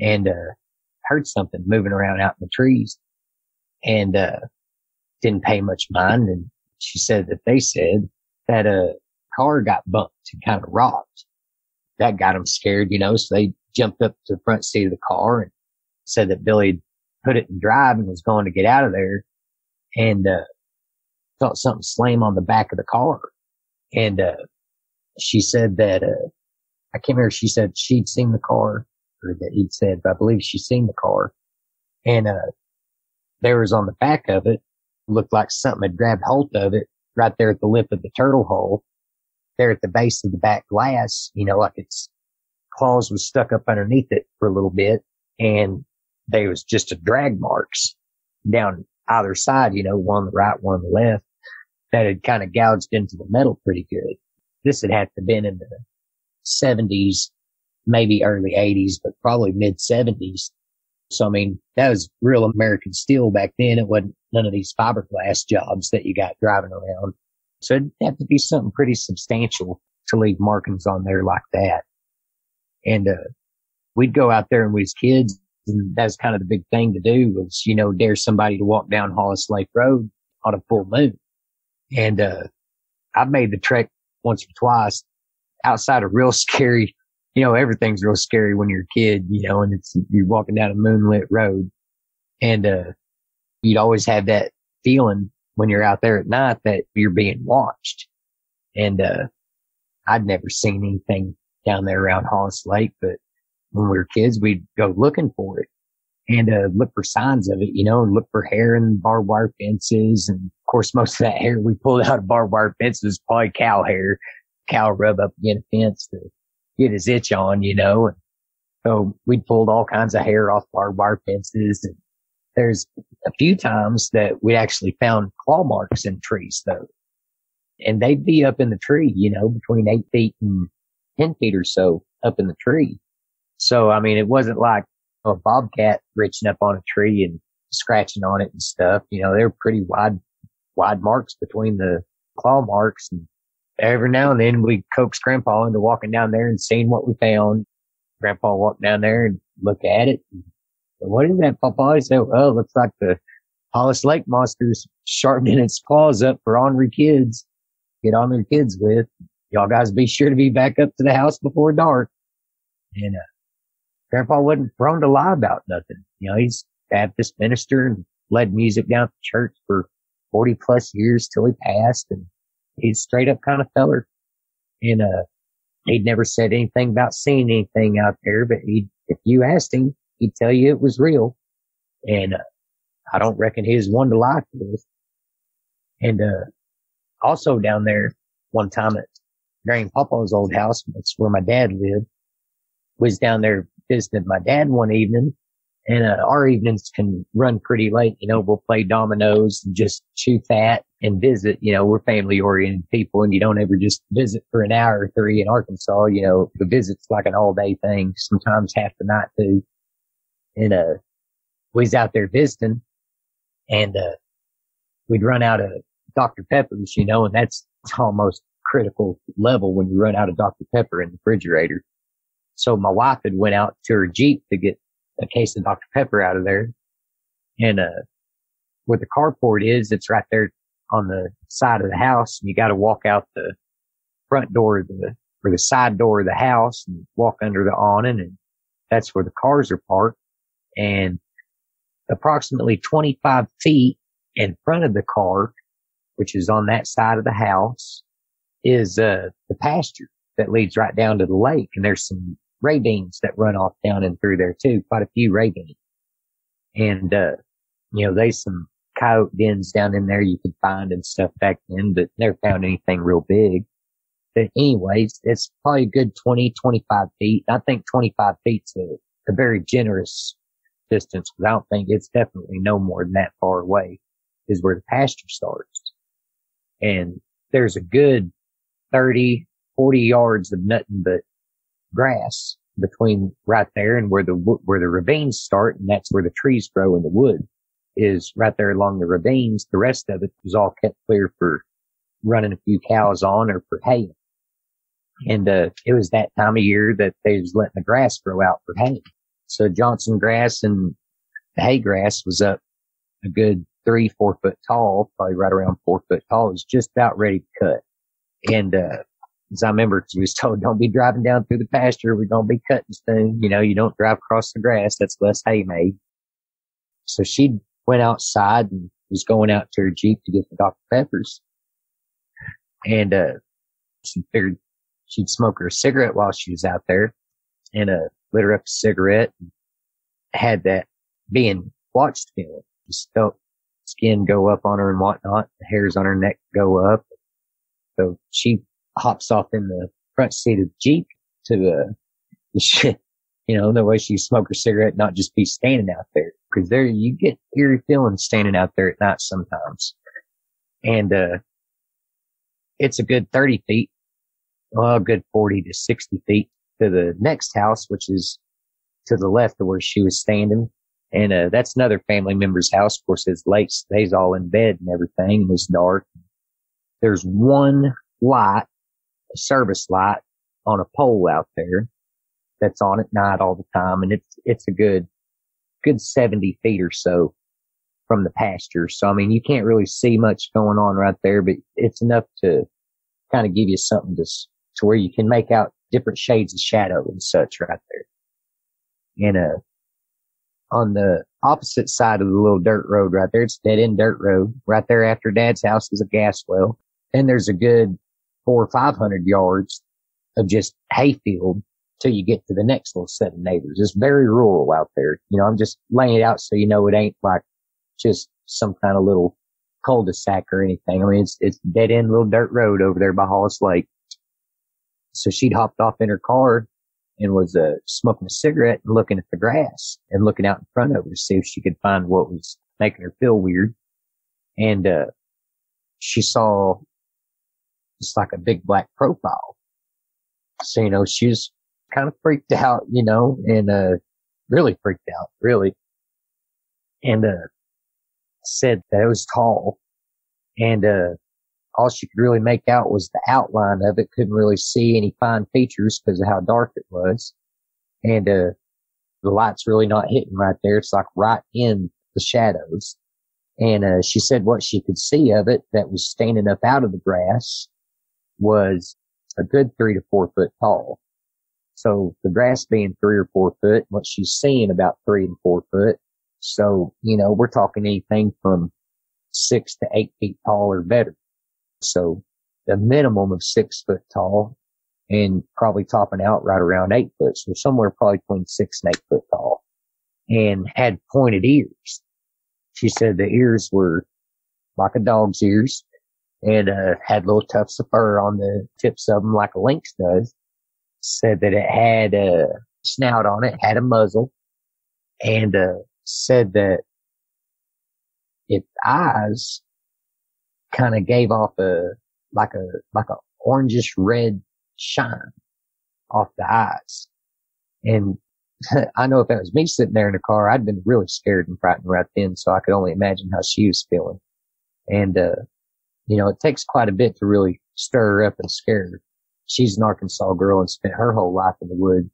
and, uh, heard something moving around out in the trees and, uh, didn't pay much mind. And she said that they said that a car got bumped and kind of rocked that got them scared, you know, so they jumped up to the front seat of the car and said that Billy put it in drive and was going to get out of there and, uh, felt something slam on the back of the car. And, uh, she said that, uh, I can't remember. She said she'd seen the car or that he'd said, but I believe she'd seen the car and, uh, there was on the back of it looked like something had grabbed hold of it right there at the lip of the turtle hole there at the base of the back glass, you know, like its claws was stuck up underneath it for a little bit and there was just a drag marks down either side, you know, one on the right, one on the left that had kind of gouged into the metal pretty good. This had had to been in the seventies, maybe early eighties, but probably mid seventies. So, I mean, that was real American steel back then. It wasn't none of these fiberglass jobs that you got driving around. So it'd to be something pretty substantial to leave markings on there like that. And, uh, we'd go out there and we was kids and that's kind of the big thing to do was, you know, dare somebody to walk down Hollis Lake Road on a full moon. And, uh, I've made the trek once or twice outside of real scary you know, everything's real scary when you're a kid, you know, and it's, you're walking down a moonlit road and, uh, you'd always have that feeling when you're out there at night that you're being watched. And, uh, I'd never seen anything down there around Hollis Lake, but when we were kids, we'd go looking for it and, uh, look for signs of it, you know, and look for hair in barbed wire fences. And of course, most of that hair we pulled out of barbed wire fences was probably cow hair, cow rub up against a fence to get his itch on, you know. And so we'd pulled all kinds of hair off barbed wire fences. And there's a few times that we actually found claw marks in trees though. And they'd be up in the tree, you know, between eight feet and 10 feet or so up in the tree. So, I mean, it wasn't like a bobcat reaching up on a tree and scratching on it and stuff. You know, they're pretty wide, wide marks between the claw marks and every now and then we coax grandpa into walking down there and seeing what we found. Grandpa walked down there and looked at it. what is that, Papa? He said, well, it looks like the Hollis Lake monster's sharpening its claws up for ornery kids. Get on their kids with. Y'all guys be sure to be back up to the house before dark. And, uh, Grandpa wasn't prone to lie about nothing. You know, he's Baptist minister and led music down at church for 40 plus years till he passed. And he's straight up kind of feller. And, uh, he'd never said anything about seeing anything out there, but he, if you asked him, he'd tell you it was real. And, uh, I don't reckon he was one to lie to us. And, uh, also down there one time at Grandpapa's old house, that's where my dad lived, was down there visiting my dad one evening and uh, our evenings can run pretty late. You know, we'll play dominoes and just chew fat and visit. You know, we're family oriented people and you don't ever just visit for an hour or three in Arkansas. You know, the visit's like an all day thing, sometimes half the night too. And, uh, we out there visiting and, uh, we'd run out of Dr. Peppers, you know, and that's almost critical level when you run out of Dr. Pepper in the refrigerator. So my wife had went out to her Jeep to get a case of Dr. Pepper out of there. And, uh, where the carport is, it's right there on the side of the house. And you got to walk out the front door of the, or the side door of the house and walk under the awning. And that's where the cars are parked. And approximately 25 feet in front of the car, which is on that side of the house, is, uh, the pasture that leads right down to the lake. And there's some ravines that run off down and through there too, quite a few ray ravines. And, uh, you know, there's some coyote dens down in there you could find and stuff back then, but never found anything real big. But anyways, it's probably a good 20, 25 feet. I think 25 feet's a, a very generous distance because I don't think it's definitely no more than that far away is where the pasture starts. And there's a good 30, 40 yards of nothing but grass between right there and where the where the ravines start, and that's where the trees grow in the wood is right there along the ravines. The rest of it was all kept clear for running a few cows on or for hay. And uh, it was that time of year that they was letting the grass grow out for hay. So Johnson grass and the hay grass was up a good three, four foot tall, probably right around four foot tall. It was just about ready to cut. And uh, I remember, she was told, don't be driving down through the pasture. We're going to be cutting soon. You know, you don't drive across the grass. That's less hay made. So she went outside and was going out to her Jeep to get the Dr. Peppers. And, uh, she figured she'd smoke her cigarette while she was out there and, uh, lit her up a cigarette and had that being watched feeling. Just felt skin go up on her and whatnot. The hairs on her neck go up. So she hops off in the front seat of Jeep to the, the you know, the way she smoke her cigarette, not just be standing out there. Cause there you get eerie feelings standing out there at night sometimes. And, uh, it's a good 30 feet, well, a good 40 to 60 feet to the next house, which is to the left of where she was standing. And, uh, that's another family member's house. Of course, it's late, stays all in bed and everything and it's dark. There's one light, a service light on a pole out there that's on at night all the time. And it's, it's a good, good 70 feet or so from the pasture. So, I mean, you can't really see much going on right there, but it's enough to kind of give you something to, to where you can make out different shades of shadow and such right there. And, uh, on the opposite side of the little dirt road right there, it's dead end dirt road. Right there after dad's house is a gas well. And there's a good four or 500 yards of just hayfield till you get to the next little set of neighbors. It's very rural out there. You know, I'm just laying it out so you know it ain't like just some kind of little cul-de-sac or anything. I mean, it's, it's dead end little dirt road over there by Hollis Lake. So she'd hopped off in her car and was uh, smoking a cigarette and looking at the grass and looking out in front of her to see if she could find what was making her feel weird. And uh, she saw just like a big black profile. So, you know, she was kind of freaked out, you know, and, uh, really freaked out, really. And, uh, said that it was tall and, uh, all she could really make out was the outline of it. Couldn't really see any fine features because of how dark it was. And, uh, the light's really not hitting right there. It's like right in the shadows. And, uh, she said what she could see of it that was standing up out of the grass was a good three to four foot tall. So the grass being three or four foot, what she's seeing about three and four foot. So, you know, we're talking anything from six to eight feet tall or better. So the minimum of six foot tall and probably topping out right around eight foot. So somewhere probably between six and eight foot tall and had pointed ears. She said the ears were like a dog's ears and uh, had little tufts of fur on the tips of them like a lynx does. Said that it had a snout on it, had a muzzle, and uh, said that its eyes kind of gave off a like a like a orangish red shine off the eyes. And I know if that was me sitting there in the car, I'd been really scared and frightened right then. So I could only imagine how she was feeling. And, uh, you know, it takes quite a bit to really stir her up and scare her. She's an Arkansas girl and spent her whole life in the woods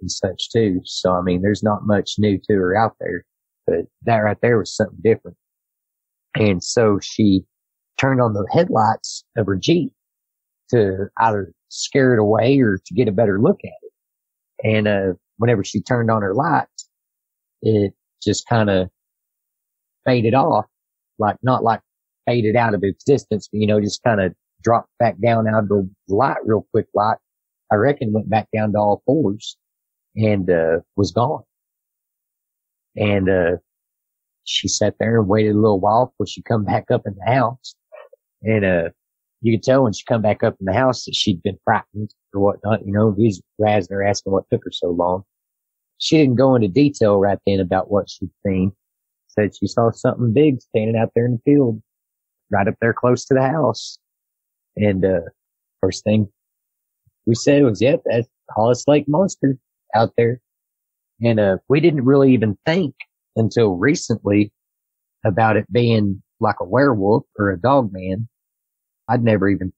and such too. So, I mean, there's not much new to her out there, but that right there was something different. And so she turned on the headlights of her Jeep to either scare it away or to get a better look at it. And, uh, whenever she turned on her lights, it just kind of faded off, like not like faded out of existence, you know, just kind of dropped back down out of the light real quick, like I reckon went back down to all fours and, uh, was gone. And, uh, she sat there and waited a little while before she come back up in the house. And, uh, you could tell when she come back up in the house that she'd been frightened or whatnot, you know, he's razzing her asking what took her so long. She didn't go into detail right then about what she'd seen. Said she saw something big standing out there in the field right up there close to the house. And, uh, first thing we said was, yep, that's Hollis Lake monster out there. And, uh, we didn't really even think until recently about it being like a werewolf or a dog man. I'd never even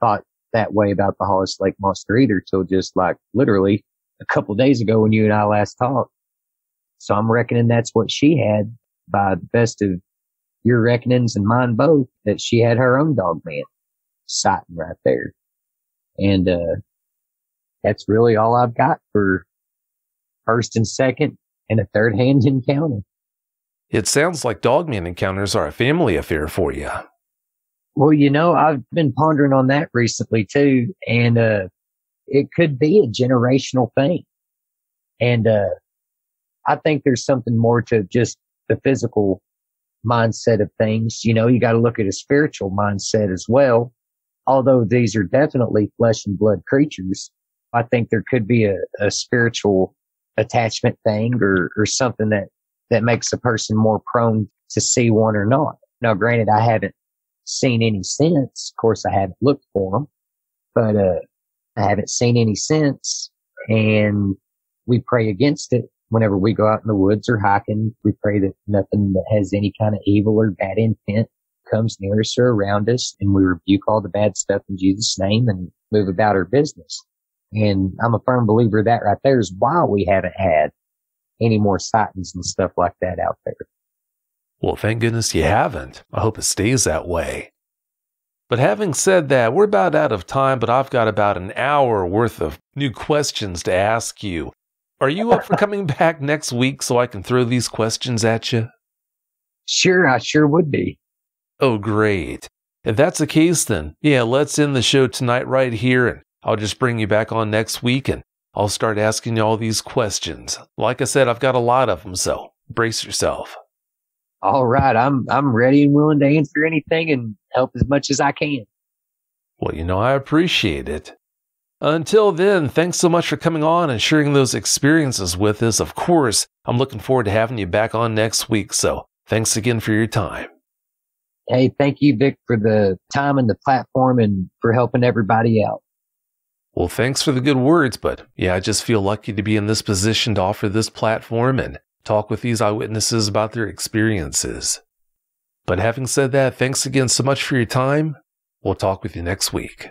thought that way about the Hollis Lake monster either till just like literally a couple days ago when you and I last talked. So I'm reckoning that's what she had by the best of your reckonings and mine both, that she had her own dog man sighting right there. And, uh, that's really all I've got for first and second and a third hand encounter. It sounds like dogman encounters are a family affair for you. Well, you know, I've been pondering on that recently too, and, uh, it could be a generational thing. And, uh, I think there's something more to just the physical mindset of things. You know, you got to look at a spiritual mindset as well. Although these are definitely flesh and blood creatures, I think there could be a, a spiritual attachment thing or, or something that, that makes a person more prone to see one or not. Now, granted, I haven't seen any since. Of course, I haven't looked for them, but, uh, I haven't seen any since and we pray against it whenever we go out in the woods or hiking, we pray that nothing that has any kind of evil or bad intent comes near us or around us. And we rebuke all the bad stuff in Jesus' name and move about our business. And I'm a firm believer that right there is why we haven't had any more sightings and stuff like that out there. Well, thank goodness you haven't. I hope it stays that way. But having said that, we're about out of time, but I've got about an hour worth of new questions to ask you. Are you up for coming back next week so I can throw these questions at you? Sure, I sure would be. Oh, great. If that's the case, then yeah, let's end the show tonight right here, and I'll just bring you back on next week and I'll start asking you all these questions. Like I said, I've got a lot of them, so brace yourself. All right, I'm I'm ready and willing to answer anything and help as much as I can. Well, you know, I appreciate it. Until then, thanks so much for coming on and sharing those experiences with us. Of course, I'm looking forward to having you back on next week, so thanks again for your time. Hey, thank you, Vic, for the time and the platform and for helping everybody out. Well, thanks for the good words, but yeah, I just feel lucky to be in this position to offer this platform and talk with these eyewitnesses about their experiences. But having said that, thanks again so much for your time. We'll talk with you next week.